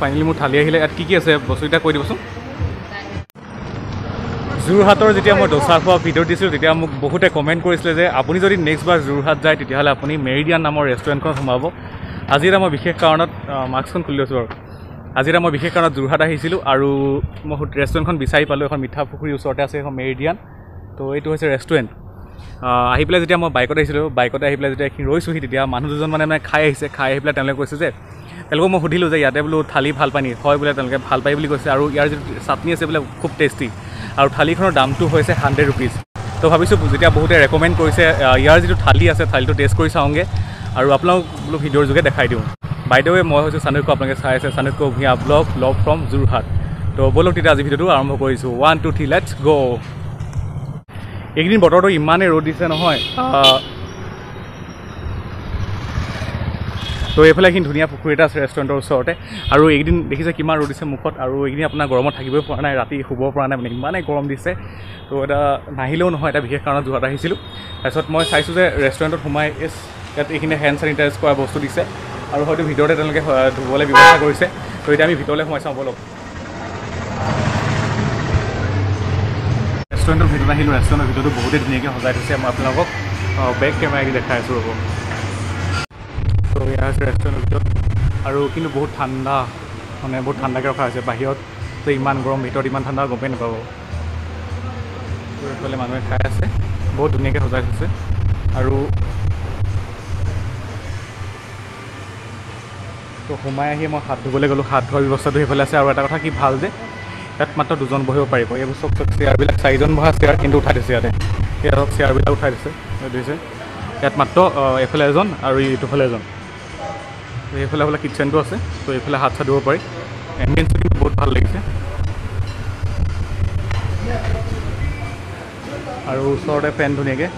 Finally মোৰ থালি আহিলে ইয়াত কি কি আছে বস্তুকেইটা কৈ দিবচোন। যোৰহাটৰ যেতিয়া মই দোচা খোৱা ভিডিঅ' দিছিলোঁ তেতিয়া মোক বহুতে কমেণ্ট কৰিছিলে যে আপুনি যদি নেক্সট বাৰ যোৰহাট যায় তেতিয়াহ'লে আপুনি মেৰিডিয়ান নামৰ ৰেষ্টুৰেণ্টখনত সোমাব। আজি এটা মই বিশেষ কাৰণত মাস্কখন খুলি লৈছোঁ বাৰু। আজি এটা মই বিশেষ কাৰণত যোৰহাট আহিছিলোঁ আৰু মই ৰেষ্টুৰেণ্টখন বিচাৰি পালোঁ এখন মিঠা পুখুৰীৰ ওচৰতে আছে এখন মেৰিডিয়ান। তো এইটো হৈছে ৰেষ্টুৰেণ্ট আহ, পেলাই যেতিয়া মই বাইকত আহিছিলোঁ বাইকতে আহি পেলাই যেতিয়া এইখিনি ৰৈছোঁহি তেতিয়া মানুহ দুজন মানে মানে খাই আহিছে খাই আহি পেলাই তেওঁলোকে কৈছে যে তেওঁলোকক মই সুধিলোঁ যে ইয়াতে বোলো থালি ভাল পায় নি? হয় বোলে তেওঁলোকে ভাল পায় বুলি কৈছে আৰু ইয়াৰ যিটো চাটনি আছে বোলে খুব টেষ্টি আৰু থালিখনৰ দামটো হৈছে হাণ্ড্ৰেড ৰুপিজ তো ভাবিছোঁ যেতিয়া বহুতে ৰেকমেণ্ড কৰিছে ইয়াৰ যিটো থালি আছে থালিটো টেষ্ট কৰি চাওঁগৈ। আৰু আপোনালোক বোলো ভিডিঅ'ৰ যোগে দেখাই দিওঁ। বাইদেৱে মই হৈছোঁ চানুক্য আপোনালোকে চাই আছে Chanukya Bhuyan blog love from Jorhat. তো ব'লক তেতিয়া আজি ভিডিঅ'টো আৰম্ভ কৰিছোঁ। ওৱান টু থ্ৰী লেটছ গ' এইকেইদিন বতৰটো ইমানেই ৰ'দ দিছে নহয় আহ, তো এইফালে এইখিনি ধুনীয়া পুখুৰী এটা আছে ৰেষ্টুৰেণ্টৰ ওচৰতে। আৰু এইকেইদিন দেখিছে কিমান ৰ'দ দিছে মুখত আৰু এইকেইদিন আপোনাৰ গৰমত থাকিবই পৰা নাই ৰাতি শুব পৰা নাই মানে ইমানেই গৰম দিছে। তো এটা নাহিলেও নহয় এটা বিশেষ কাৰণত যোৰহাট আহিছিলোঁ। তাৰপিছত মই চাইছোঁ যে ৰেষ্টুৰেণ্টত সোমাই ইয়াত এইখিনি হেণ্ড চেনিটাইজ কৰা বস্তু দিছে। আৰু হয়তো ভিতৰতে তেওঁলোকে ধুবলৈ ব্যৱস্থা কৰিছে। তো এতিয়া আমি ভিতৰলৈ সোমাই চাওঁ ব'লক। ৰেষ্টুৰেণ্টৰ ভিতৰত আহিলোঁ ৰেষ্টুৰেণ্টৰ ভিতৰতো বহুতেই ধুনীয়াকৈ সজাই থৈছে। মই আপোনালোকক বেক কেমেৰাদি দেখাই আছোঁ ৰ'ব। ত' এয়া হৈছে ৰেষ্টুৰেণ্টৰ ভিতৰত। আৰু কিন্তু বহুত ঠাণ্ডা মানে বহুত ঠাণ্ডাকৈ ৰখা হৈছে। বাহিৰত তো ইমান গৰম ভিতৰত ইমান ঠাণ্ডা গমেই নাপাব। এইফালে মানুহে খাই আছে। বহুত ধুনীয়াকৈ সজাই থৈছে। আৰু তো সোমাই আহি মই হাত ধুবলৈ গ'লোঁ। হাত ধোৱাৰ ব্যৱস্থাটো সেইফালে আছে। আৰু এটা কথা কি ভাল যে ইয়াত মাত্ৰ দুজন বহিব পাৰিব। এইবোৰ চব চব চেয়াৰবিলাক চাৰিজন বহা চেয়াৰ কিন্তু উঠাই দিছে ইয়াতে। ইয়াত চেয়াৰবিলাক উঠাই দিছে। দিছে। ইয়াত মাত্ৰ এইফালে এজন আৰু ইটোফালে এজন। এইফালে হ'লে কিটচেনটো আছে তো এইফালে হাত চাত ধুব পাৰি। এম্বিয়েঞ্চটো কিন্তু বহুত ভাল লাগিছে। আৰু ওচৰতে ফেন ধুনীয়াকৈ।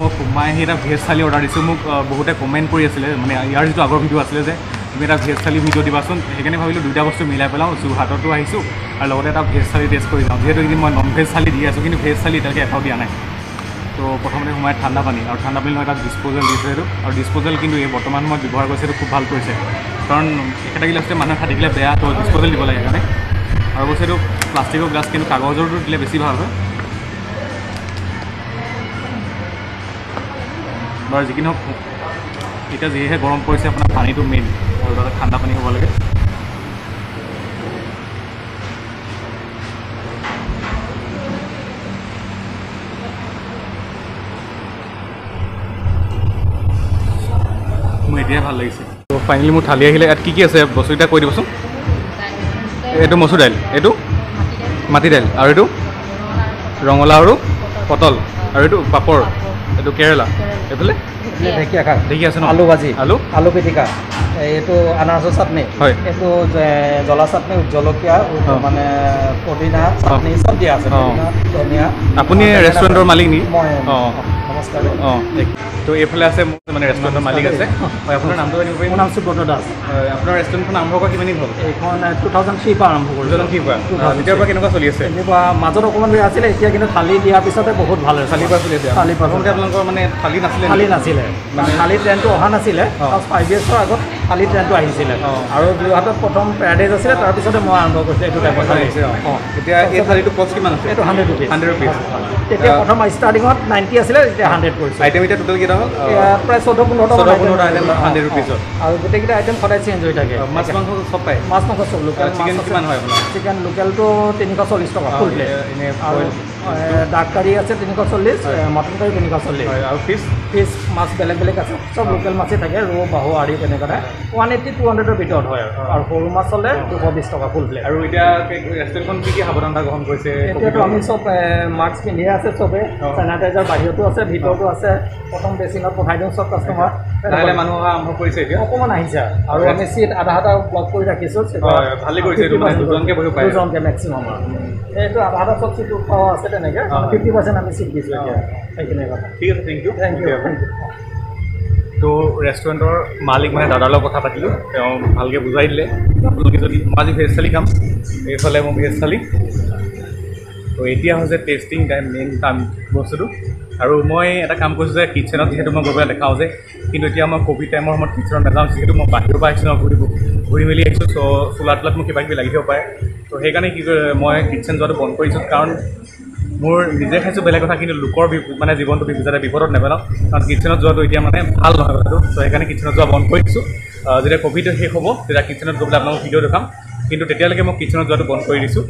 মই সোমাই আহি এটা ভেজ থালি অৰ্ডাৰ দিছোঁ মোক বহুতে কমেণ্ট কৰি আছিলে। মানে ইয়াৰ যিটো আগৰ ভিডিঅ' আছিলে যে তুমি এটা ভেজ থালি ভিডিঅ' দিবাচোন। সেইকাৰণে ভাবিলোঁ দুইটা বস্তু মিলাই পেলাওঁ। যোৰহাটতো আহিছোঁ। আৰু লগতে এটা ভেজ থালি টেষ্ট কৰি যাওঁ। যিহেতু এইকেইদিন মই নন ভেজ থালি দি আছোঁ কিন্তু ভেজ থালি এতিয়ালৈকে এটাও দিয়া নাই। তো প্ৰথমতে সোমাই ঠাণ্ডা পানী আৰু ঠাণ্ডা পানী নহয় তাত ডিছপ'জেল দিছে সেইটো। আৰু ডিছপ'জেল কিন্তু এই বৰ্তমান মই ব্যৱহাৰ কৰিছোঁ সেইটো খুব ভাল কৰিছে। কাৰণ একেটা গিলাচতে মানুহে খাই থাকিলে বেয়া তো ডিছপ'জেল দিব লাগে সেইকাৰণে। আৰু অৱশ্যে এইটো প্লাষ্টিকৰ গ্লাছ কিন্তু কাগজৰটো দিলে বেছি ভাল হয়। বাৰু যিকি নহওক এতিয়া যিহে গৰম পৰিছে আপোনাৰ পানীটো মেইন আৰু তাতে ঠাণ্ডা পানী হ'ব লাগে। ভাল লাগিছে। ত' ফাইনেলি মোৰ থালি আহিলে ইয়াত কি কি আছে? বস্তুকেইটা কৈ দিবচোন। এইটো মচুৰ দাইল। এইটো? মাটি দাইল। আৰু এইটো? ৰঙালাও আৰু পটল। আৰু এইটো পাপৰ। এইটো কেৰেলা। এইফালে? ঢেকীয়া শাক দেখি আছে ন? আলু ভাজি। আলু? আলু পিটিকা। এইটো আনাৰসৰ চাটনি। হয়। এইটো জ্বলা চাটনি জলকীয়া। মানে পদিনা চাটনি চব দিয়া আছে। ধনিয়া। আপুনি ৰেষ্টুৰেণ্টৰ মালিক নেকি? মই। অঁ। নমস্কাৰ। অঁ তো এইফালে আছে মোৰ মানে ৰেষ্টুৰেণ্টৰ মালিক আছে। হয় আপোনাৰ নামটো জানিব পাৰিম? মোৰ নাম সুব্ৰত দাস। আপোনাৰ ৰেষ্টুৰেণ্টখন আৰম্ভ কৰা কিমান দিন হ'ল? এইখন টু থাউজেণ্ড থ্ৰীৰ পৰা আৰম্ভ কৰিছোঁ। দুজন কি পৰা। তেতিয়াৰ পৰা কেনেকুৱা চলি আছে? তেনেকুৱা মাজত অকণমান বেয়া আছিলে এতিয়া কিন্তু থালি দিয়াৰ পিছতে বহুত ভাল হৈছে। থালিৰ পৰা চলি আছে। থালিৰ পৰা আপোনালোকৰ মানে থালি নাছিলে থালি? নাছিলে। মানে থালি ট্ৰেইনটো অহা নাছিলে। ফাইভ ইয়াৰ্ছৰ আগত থালি ট্ৰেইনটো আহিছিলে। আৰু যোৰহাটত প্ৰথম পেৰাডাইজ আছিলে তাৰপিছতে মই আৰম্ভ কৰিছিলোঁ এইটো টাইপত এতিয়া এই থালিটো কষ্ট কিমান আছে এইটো হাণ্ড্ৰেড ৰুপিজ হাণ্ড্ৰেড ৰুপিজ তেতিয়া প্ৰথম ষ্টাৰ্টিঙত নাইণ্টি আছিলে এতিয়া হাণ্ড্ৰেড কৰিছোঁ। আইটেম এতিয়া টোটেল কেইটা হ'ল? প্ৰায় চৈধ্য পোন্ধৰটা চৈধ্য পোন্ধৰটা item 100 rupees-ত। আৰু গোটেইকেইটা আইটেম সদায় চেঞ্জ হৈ থাকে। মাছ মাংস চব পায়? মাছ মাংস চব লোকেল চিকেন কিমান হয় আপোনাৰ? চিকেন লোকেলটো তিনিশ চল্লিছ টকা ফুল প্লেট আৰু ডাক কাৰী আছে তিনিশ চল্লিছ মটন কাৰী তিনিশ চল্লিছ। আৰু ফিছ ফিছ মাছ বেলেগ বেলেগ আছে। চব লোকেল মাছেই থাকে ৰৌ বাহু আৰি তেনেকুৱা ওৱান এইট্টি টু হাণ্ড্ৰেডৰ ভিতৰত হয় আৰু। সৰু মাছ হ'লে দুশ বিছ টকা ফুল প্লেট আৰু এতিয়া ৰেষ্টুৰেণ্টখন কি কি সাৱধানতা গ্ৰহণ কৰিছে এতিয়াতো আমি চব মাস্ক পিন্ধিয়ে আছে চবে। অঁ। চেনিটাইজাৰ বাহিৰতো আছে ভিতৰতো আছে। প্ৰথম বেচিনত পঠাই দিওঁ চব কাষ্টমাৰ লাহে মানুহ অহা আৰম্ভ কৰিছে এতিয়া। অকণমান আহিছে আৰু। আমি চিট আধা আধা ব্লক কৰি ৰাখিছোঁ কৰিছে এইটো দুজনকৈ বহিব পাৰে। দুজনকৈ মেক্সিমাম এইটো আধা আধা চব চিট আছে তেনেকৈ। ফিফটি পাৰ্চেণ্ট আমি চিট দিছোঁ এতিয়া। সেইখিনি কথা। ঠিক আছে thank you thank you thank you তো ৰেষ্টুৰেণ্টৰ মালিক মানে দাদাৰ লগত কথা পাতিলোঁ। তেওঁ ভালকৈ বুজাই দিলে। আপোনালোকে যদি মই আজি ভেজ থালি খাম। এইফালে মোৰ ভেজ থালি। তো এতিয়া হৈছে টেষ্টিং টাইম মেইন কাম বস্তুটো। আৰু মই এটা কাম কৰিছোঁ যে কিটচেনত যিহেতু মই গৈ পেলাই দেখাওঁ যে কিন্তু এতিয়া মই ক'ভিড টাইমৰ সময়ত কিটচেনত নাযাওঁ যিহেতু মই বাহিৰৰ পৰা আহিছোঁ ঘূৰি ঘূৰি মেলি আহিছোঁ চ' চোলা তোলাত মোক কিবা কিবি লাগি থাকিব পাৰে। ত' সেইকাৰণে কি মই কিটচেন যোৱাটো বন্ধ কৰিছোঁ। কাৰণ মোৰ নিজে খাইছোঁ বেলেগ কথা কিন্তু লোকৰ মানে জীৱনটো যাতে বিপদত নেপেলাওঁ। কাৰণ কিটচেনত যোৱাটো এতিয়া মানে ভাল নহয় কথাটো। চ' সেইকাৰণে কিটচেনত যোৱা বন্ধ কৰি দিছোঁ। যেতিয়া ক'ভিড শেষ হ'ব তেতিয়া কিটচেনত গৈ পেলাই আপোনালোকক ভিডিঅ' দেখাম। কিন্তু তেতিয়ালৈকে মই কিটচেনত যোৱাটো বন্ধ কৰি দিছোঁ।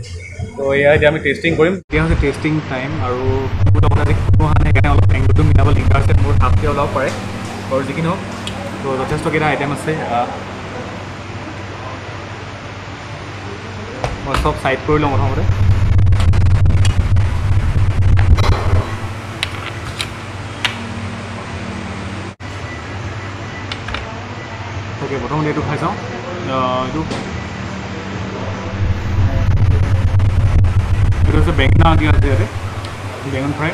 ত' এয়া এতিয়া আমি টেষ্টিং কৰিম। এতিয়া হৈছে টেষ্টিং টাইম আৰু মোৰ লগত আজি কোনো অহা নাই সেইকাৰণে অলপ এংগুলটো মিলাব লিংকাৰ আছে মোৰ হাফকৈ ওলাব পাৰে। আৰু যিকি নহওক ত' যথেষ্টকেইটা আইটেম আছে। মই চব ছাইড কৰি লওঁ প্ৰথমতে। অ'কে প্ৰথমতে এইটো খাই চাওঁ এইটো? এইটো হৈছে বেঙেনা দিয়া আছে ইয়াতে। বেঙেন ফ্ৰাই।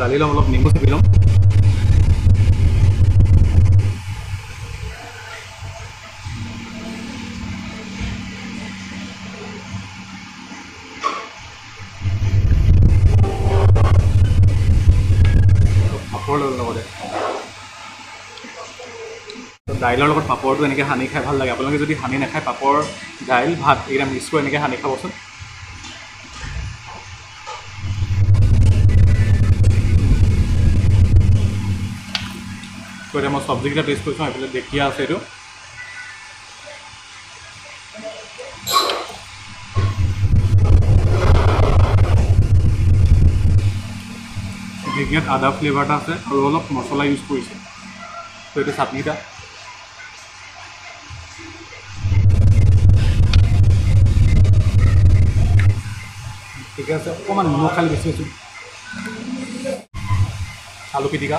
দালি ল'ম অলপ নেমু চেপি ল'ম দাইলৰ লগত পাপৰটো এনেকৈ সানি খাই ভাল লাগে। আপোনালোকে যদি সানি নাখায় পাপৰ দাইল ভাত এইকেইটা মিক্স কৰি এনেকৈ সানি খাবচোন। তো এতিয়া মই চব্জিকেইটা টেষ্ট কৰিছোঁ এইফালে ঢেকীয়া আছে এইটো ঢেকীয়াত আদা ফ্লেভাৰ এটা আছে আৰু অলপ মছলা ইউজ কৰিছে তো এইটো চাটনিটা। ঠিকে আছে অকণমান নিমখ খালি বেছি হৈছোঁ আলু পিটিকা।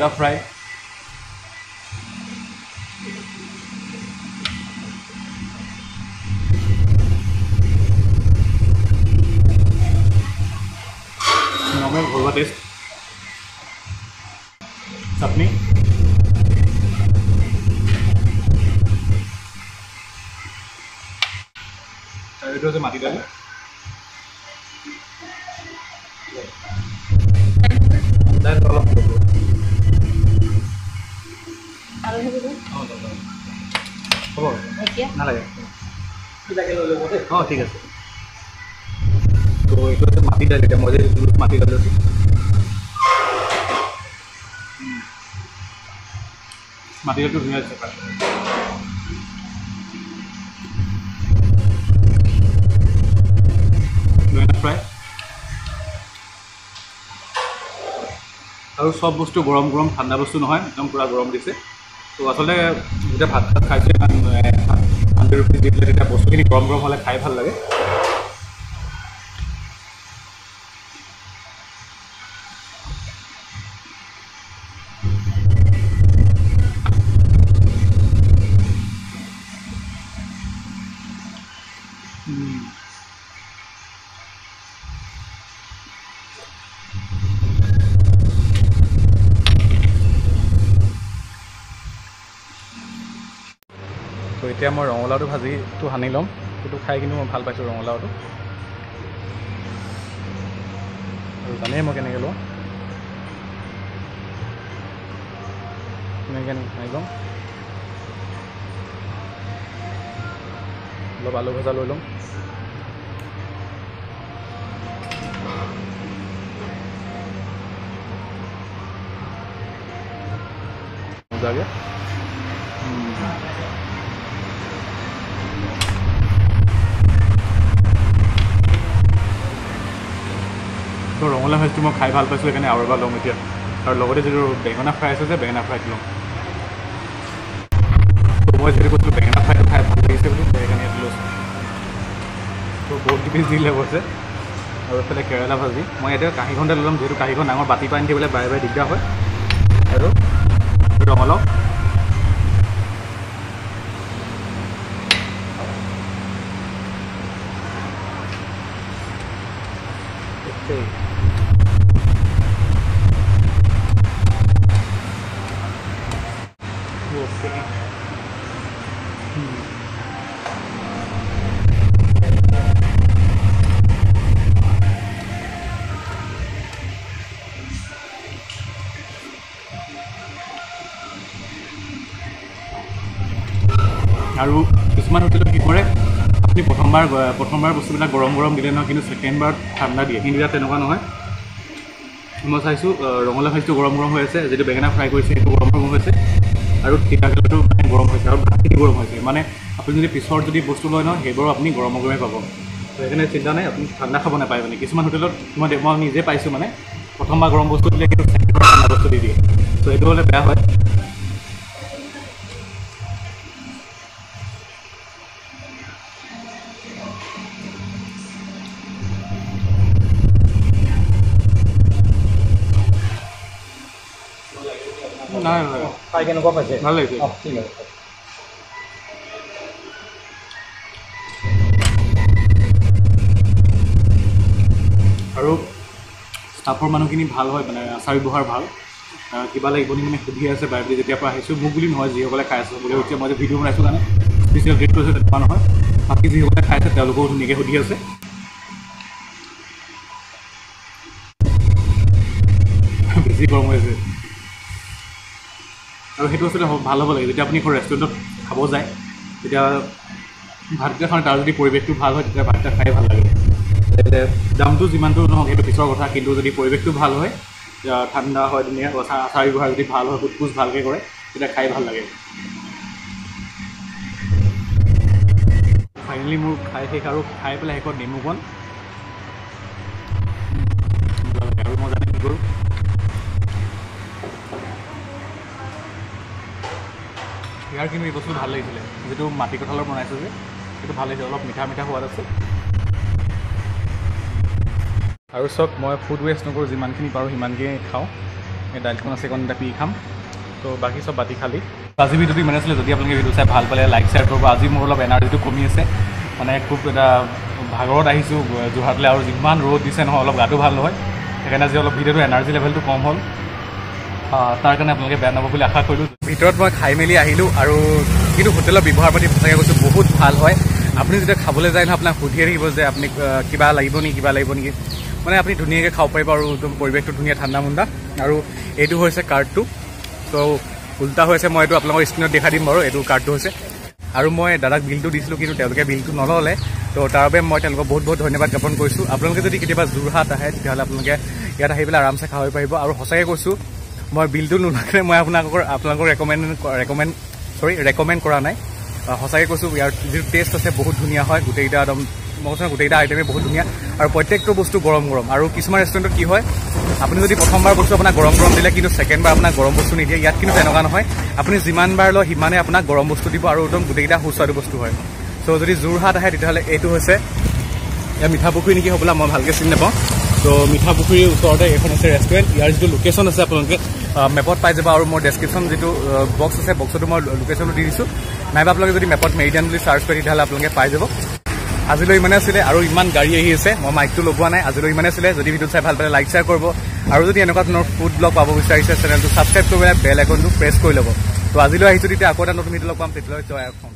এইটো কেৰেলা ফ্ৰাই নৰ্মেল ঘৰুৱা টেষ্ট চাটনি আৰু এইটো হৈছে মাটি দালি দাইল অলপ এতিয়া নালাগে অঁ ঠিক আছে। তো এইটো হৈছে মাটি দালি। এতিয়া মই যে মাটি দালি। মাটি দালিটো ধুনীয়া হৈছে বেঙেনা ফ্ৰাই আৰু চব বস্তু গৰম গৰম ঠাণ্ডা বস্তু নহয় একদম পূৰা গৰম দিছে। তো আচলতে যেতিয়া ভাত চাত খাইছোঁ ইমান ৰুপিজ দি পেলাই তেতিয়া বস্তুখিনি গৰম গৰম হ'লে খাই ভাল লাগে। এতিয়া মই ৰঙালাওটো ভাজিটো সানি ল'ম। সেইটো খাই কিন্তু মই ভালো পাইছোঁ ৰঙালাওটো। আৰু জানেই মই কেনেকৈ লওঁ। তেনেকৈ সানি ল'ম। অলপ আলু ভজা লৈ ল'ম। মজাকৈ। তো ৰঙালাও ভাজিটো মই খাই ভাল পাইছোঁ সেইকাৰণে আৰু এবাৰ ল'ম এতিয়া। আৰু লগতে যিটো বেঙেনা ফ্ৰাই আছে যে বেঙেনা ফ্ৰাইটো ল'ম মই যিহেতু কৈছিলোঁ বেঙেনা ফ্ৰাইটো খাই ভাল লাগিছে বুলি সেইকাৰণে ইয়াত লৈছোঁ। তো বহুত পিচ দিলে কৈছে আৰু এইফালে কেৰেলা ভাজি। মই এতিয়া কাঁহীখনতে ল'ম যিহেতু কাঁহীখন ডাঙৰ বাতি পানী দিবলৈ বাৰে বাৰে দিগদাৰ হয়। আৰু ৰঙালাও। আৰু কিছুমান হোটেলত কি কৰে আপুনি প্ৰথমবাৰ প্ৰথমবাৰ বস্তুবিলাক গৰম গৰম দিলে নহয় কিন্তু ছেকেণ্ডবাৰত ঠাণ্ডা দিয়ে। কিন্তু ইয়াত তেনেকুৱা নহয়। মই চাইছোঁ আহ, ৰঙালাও ভাজিটো গৰম গৰম হৈ আছে যিটো বেঙেনা ফ্ৰাই কৰিছে সেইটো গৰম গৰম হৈছে আৰু তিতাকেৰেলাটো মানে গৰম হৈছে আৰু ভাতখিনি গৰম হৈছে। মানে আপুনি যদি পিছৰ যদি বস্তু লয় নহয় সেইবোৰো আপুনি গৰম গৰমে পাব। সেইকাৰণে চিন্তা নাই আপুনি ঠাণ্ডা খাব নাপায় মানে। কিছুমান হোটেলত মই মই নিজে পাইছোঁ মানে প্ৰথমবাৰ গৰম বস্তু দিলে কিন্তু ঠাণ্ডা বস্তু দি দিয়ে। তো সেইটো হ'লে বেয়া হয়। খাই কেনেকুৱা পাইছে। ভাল লাগিছে। অঁ ঠিক আছে। আৰু ষ্টাফৰ মানুহখিনি ভাল হয় মানে আচাৰ ব্যৱহাৰ ভাল। কিবা লাগিব নি মানে সুধি আছে বাৰে যেতিয়াৰ পৰা আহিছোঁ মোক বুলি নহয় যিসকলে খাই আছে বুলি এতিয়া মই যে ভিডিঅ' বনাইছোঁ কাৰণে স্পেচিয়েল ট্ৰিট কৰিছোঁ তেনেকুৱা নহয়। বাকী যিসকলে খাই আছে তেওঁলোকেও ধুনীয়াকৈ সুধি আছে। বেছি গৰম হৈ আছে। আৰু সেইটো আচলতে ভাল হ'ব লাগে। যেতিয়া আপুনি এখন ৰেষ্টুৰেণ্টত খাব যায় তেতিয়া ভাতকেইটা খাওঁ তাৰ যদি পৰিৱেশটো ভাল হয় তেতিয়া ভাতকেইটা খাই ভাল লাগে। দামটো যিমানটো নহওক সেইটো পিছৰ কথা কিন্তু যদি পৰিৱেশটো ভাল হয় ঠাণ্ডা হয় ধুনীয়া আচাৰ ব্যৱহাৰ যদি ভাল হয় পোছ ভালকৈ কৰে তেতিয়া খাই ভাল লাগে। ফাইনেলি মোৰ খাই শেষ আৰু খাই পেলাই শেষত নেমুকণ আৰু মই জানি কি ইয়াৰ কিন্তু এই বস্তু ভাল লাগিছিলে। যিটো মাটি কঁঠালৰ বনাইছোঁ যে সেইটো ভাল লাগিছে অলপ মিঠা মিঠা সোৱাদ আছে। আৰু চাওক মই ফুড ৱেষ্ট নকৰোঁ যিমানখিনি পাৰোঁ সিমানখিনি খাওঁ। এই দাইলখন আছে কণ এটা পি খাম। তো বাকী চব বাতি খালী। আজি ভিডিঅ'টো ইমান আছিলে যদি আপোনালোকে ভিডিঅ' চাই ভাল পালে লাইক শ্বেয়াৰ কৰিব। আজি মোৰ অলপ এনাৰ্জিটো কমি আছে। মানে খুব এটা ভাগৰত আহিছোঁ যোৰহাটলৈ আৰু যিমান ৰ'দ দিছে নহয় অলপ গাটো ভাল নহয়। সেইকাৰণে আজি অলপ ভিডিঅ'টো এনাৰ্জি লেভেলটো কম হ'ল। তাৰ কাৰণে আপোনালোকে বেয়া নাপাব বুলি আশা কৰিলোঁ। ভিতৰত মই খাই মেলি আহিলোঁ আৰু কিন্তু হোটেলৰ ব্যৱহাৰ পাতি সঁচাকৈ কৈছোঁ বহুত ভাল হয়। আপুনি যেতিয়া খাবলৈ যায় নহয় আপোনাক সুধিয়ে থাকিব যে আপুনি কিবা লাগিব নেকি কিবা লাগিব নেকি। মানে আপুনি ধুনীয়াকৈ খাব পাৰিব আৰু একদম পৰিৱেশটো ধুনীয়া ঠাণ্ডা মুণ্ডা। আৰু এইটো হৈছে কাৰ্ডটো। ত' উল্টা হৈছে মই এইটো আপোনালোকৰ স্ক্ৰীণত দেখাই দিম বাৰু এইটো কাৰ্ডটো হৈছে। আৰু মই দাদাক বিলটো দিছিলোঁ কিন্তু তেওঁলোকে বিলটো নল'লে। ত' তাৰ বাবে মই তেওঁলোকক বহুত বহুত ধন্যবাদ জ্ঞাপন কৰিছোঁ। আপোনালোকে যদি কেতিয়াবা যোৰহাট আহে তেতিয়াহ'লে আপোনালোকে ইয়াত আহি পেলাই আৰামছে খাব পাৰিব। আৰু সঁচাকৈ কৈছোঁ মই বিলটো নোলোৱাকৈ মই আপোনালোকৰ আপোনালোকক ৰেকমেণ্ড ৰেকমেণ্ড চৰি ৰেকমেণ্ড কৰা নাই। সঁচাকৈ কৈছোঁ ইয়াৰ যিটো টেষ্ট আছে বহুত ধুনীয়া হয় গোটেইকেইটা একদম মই কৈছোঁ গোটেইকেইটা আইটেমেই বহুত ধুনীয়া। আৰু প্ৰত্যেকটো বস্তু গৰম গৰম। আৰু কিছুমান ৰেষ্টুৰেণ্টত কি হয় আপুনি যদি প্ৰথমবাৰ বস্তু আপোনাক গৰম গৰম দিলে কিন্তু ছেকেণ্ডবাৰ আপোনাক গৰম বস্তু নিদিয়ে। ইয়াত কিন্তু তেনেকুৱা নহয়। আপুনি যিমানবাৰ লয় সিমানে আপোনাক গৰম বস্তু দিব আৰু একদম গোটেইকেইটা সুস্বাদু বস্তু হয়। চ' যদি যোৰহাট আহে তেতিয়াহ'লে এইটো হৈছে ইয়াৰ মিঠা পুখুৰী নেকি হ'বলা মই ভালকৈ চিনি নাপাওঁ। ত' মিঠা পুখুৰীৰ ওচৰতে এইখন আছে ৰেষ্টুৰেণ্ট ইয়াৰ যিটো লোকেশ্যন আছে আপোনালোকে মেপত পাই যাব আৰু মোৰ ডেছক্ৰিপশ্যন যিটো বক্স আছে বক্সতো মই লোকেশ্যনটো দি দিছোঁ। নাইবা আপোনালোকে যদি মেপত মেৰিডিয়ান বুলি চাৰ্চ কৰে তেতিয়াহ'লে আপোনালোকে পাই যাব। আজিলৈ ইমানে আছিলে আৰু ইমান গাড়ী আহি আছে মই মাইকটো লগোৱা নাই আজিলৈ ইমানে আছিলে। যদি ভিডিঅ' চাই ভাল পালে লাইক শ্বেয়াৰ কৰিব। আৰু যদি এনেকুৱা ধৰণৰ ফুড ব্লগ পাব বিচাৰিছে চেনেলটো ছাবস্ক্ৰাইব কৰি পেলাই বেল আইকনটো প্ৰেছ কৰি ল'ব। ত' আজিলৈ আহিছোঁ তেতিয়া আকৌ এটা নতুন ভিডিঅ' লগ পাম তেতিয়ালৈ জয় অসম